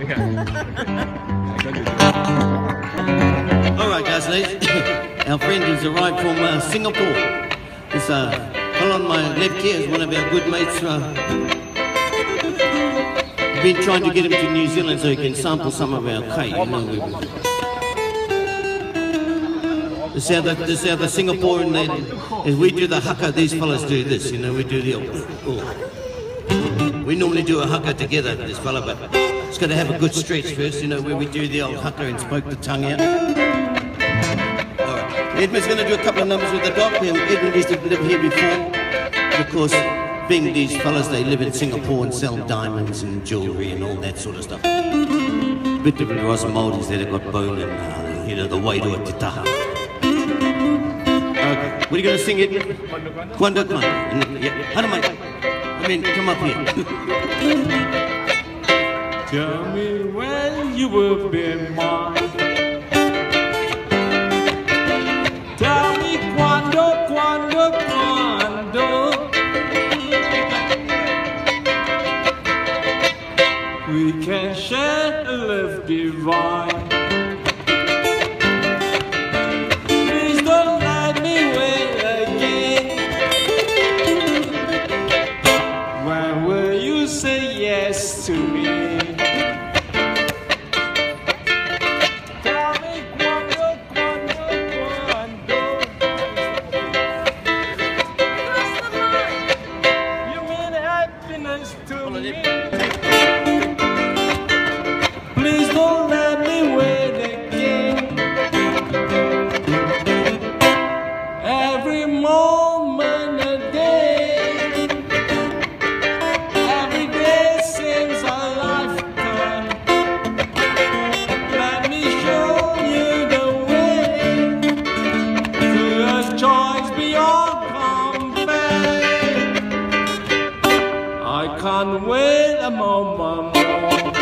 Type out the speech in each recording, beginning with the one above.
All right, guys, our friend has arrived from uh, Singapore. This uh, on my left here is one of our good mates. Uh, been trying to get him to New Zealand so he can sample some of our cake. You know, we, this is how the, how the Singaporean, as we do the haka, these fellas do this, you know, we do the, oh. We normally do a haka together, this fella, but it's got to have a good stretch first, you know, where we do the old haka and smoke the tongue out. All right. Edmund's going to do a couple of numbers with the Doc. Edmund used to live here before. Of course, being these fellas, they live in Singapore and sell diamonds and jewellery and all that sort of stuff. A bit different to us Māoris, they've got bone and, uh, you know, the way to a. Okay. What are you going to sing? Quando Quando. Yeah. How do I? Mean, come up here. Tell me when you will be mine. Tell me quando, quando, quando. We can share a love divine. Happiness to me. I can't wait a moment more.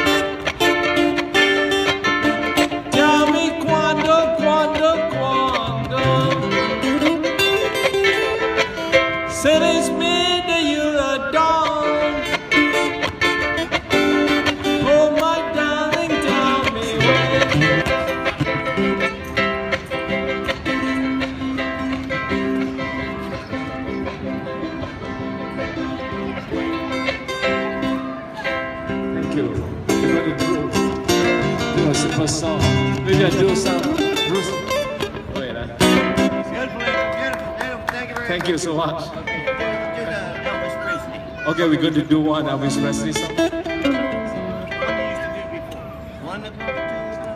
Tell me quando, quando, quando. It's me Thank you. Thank you so much. Okay, we're going to do one Elvis Presley song.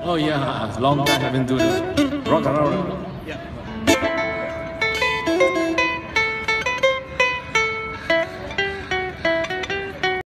Oh yeah, long time I haven't done it. Rock around.